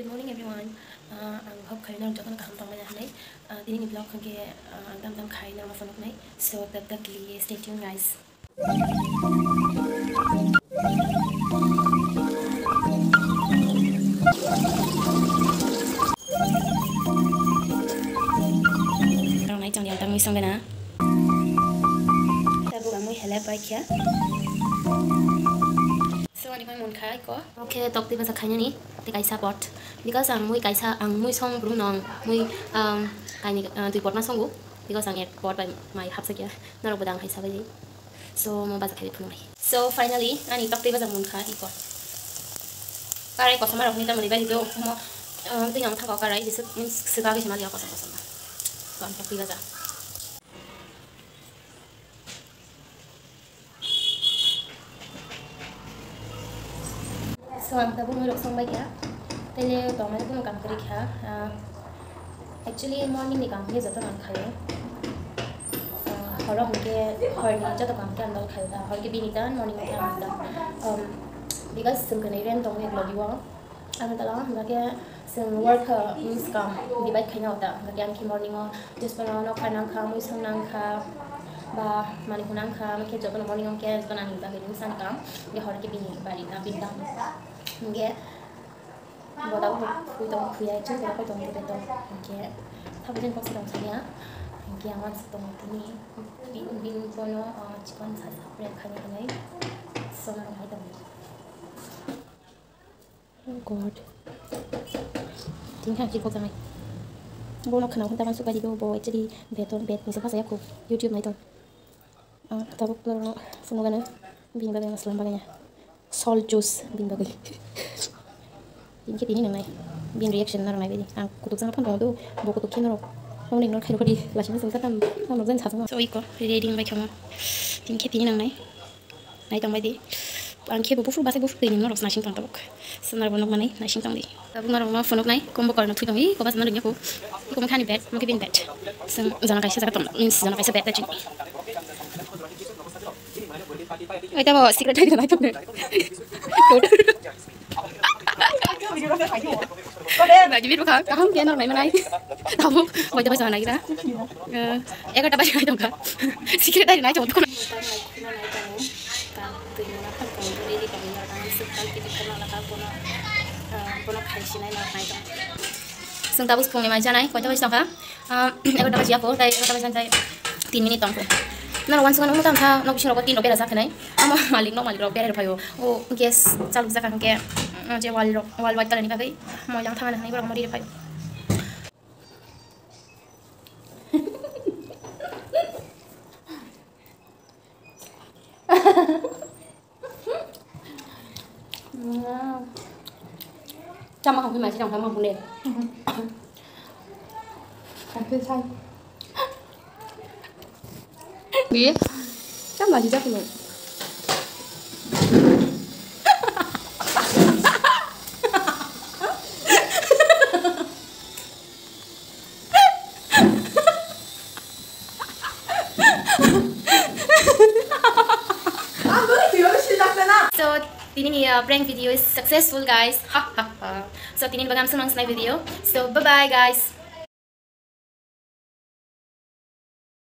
Good morning everyone. Uh, ang hope kayo na jokan kaham tong maya nay. Uh, dini ni vlog kan ke uh, tam dam khai na ma phone nay. So tat tak li stay tuned guys. Rong nay chang diang tam mi song na. Ta bu ga mui kia. đi quanh môn khá có ok tộc thì bây giờ khá nhân ý thì cái xa bọt vì các rằng mỗi cái xa ăn mỗi xong cũng non mỗi cái này tùy bọt mà xong cũng vì các rằng em bọt bài mày hấp sắc kia nó là bộ đang hay sao vậy so mà bây giờ khá đi phun so finally anh tộc thì bây giờ môn khá đi có cái này có sao mà đọc như ta mà đi bây giờ mà cái nhóm thằng có cái đấy thì sức sức cao cái gì mà đi học có sao có sao mà còn tộc thì bây giờ লাগছে পোন্ধৰ লাগছ বা কিয় তেলে তাৰমানে কোনো কাম কৰি খা একচুৱেলি মই নিকামকৈ যাতে নাখায়ে ঘৰৰ সংকে হৰি যাতে কামকৈ আন্দাল খাই দিয়া হৰকে বিহিতা মৰ্ণিঙতে আন্দা বিকজ চিমকেনে তাৰমানে লগিব। আৰু তাৰ সেনেকৈ চিম ৱৰ্ক মিছ কাম বিবাই খাই নাওঁতা। আনকি মৰ্ণিঙত জুচপানৰ নখাই নাংখা মই চং নাংখা বা মানে শুনাংখা আমি খেতিয়ক মৰ্ণিঙকে এজন আনিবা সেইটো চান কাম। যে হৰকে বিহি বাৰী বিদ্যা nggak buat aku hitung kuya itu kalau aku hitung itu nggak tapi kan pasti dong saya nggak aman setong ini bin bin pono eh, cuman saya soalnya oh God. Tinggal sih kok sama. Bawa nak masuk aja. Bawa jadi beton bet. Misal pas saya aku YouTube naik ton, Ah, tapi kalau semoga nih. Bingung dengan selama. Salt juice bin bagay bin ke tini nangai bin reaction na nangai bedi ang kutuk sang pan do bo kutuk kin ro nong ning nor khai khodi la chin sang satam nong nong zen so iko reading bai khama bin ke tini nangai nai tong bai di ang ke bu fu ba se tini nor na shin tang tabuk sanar bonok manai na shin tang di tabu ngar ma fonok nai kombo kar na thui tong i ko ba sanar nya ko ko ma khani bet ma ke bin bet sang jana kai sa sa tong means jana kai sa bet ta chin người ta bảo secret đây là trong này. Bà chỉ biết không? Có không? kia nó này mà này. Tao không. Bây giờ bây giờ này ra. Em có ta bắt cái trong cả. Secret này này trong con. Sung tapos cho lima dyan ay, kwento ko isang ka. Eko dapat siya po, dahil eko dapat siya 10 minute tong ko na wan sungan umutam tha no bishing rokotin robera sakhnai ama malik no malik robera phayo o gas chalu jaka ke je wal wal wal talani bagai mo yang thanga nai bra mori phayo Chăm mà không phải mà chỉ đồng thằng mà không đẹp. Cà phê xanh Nggih. Kan lanjut aku lho. So, tinin uh, prank video is successful guys. so, tinin bagam sunang snai video. So, bye-bye guys.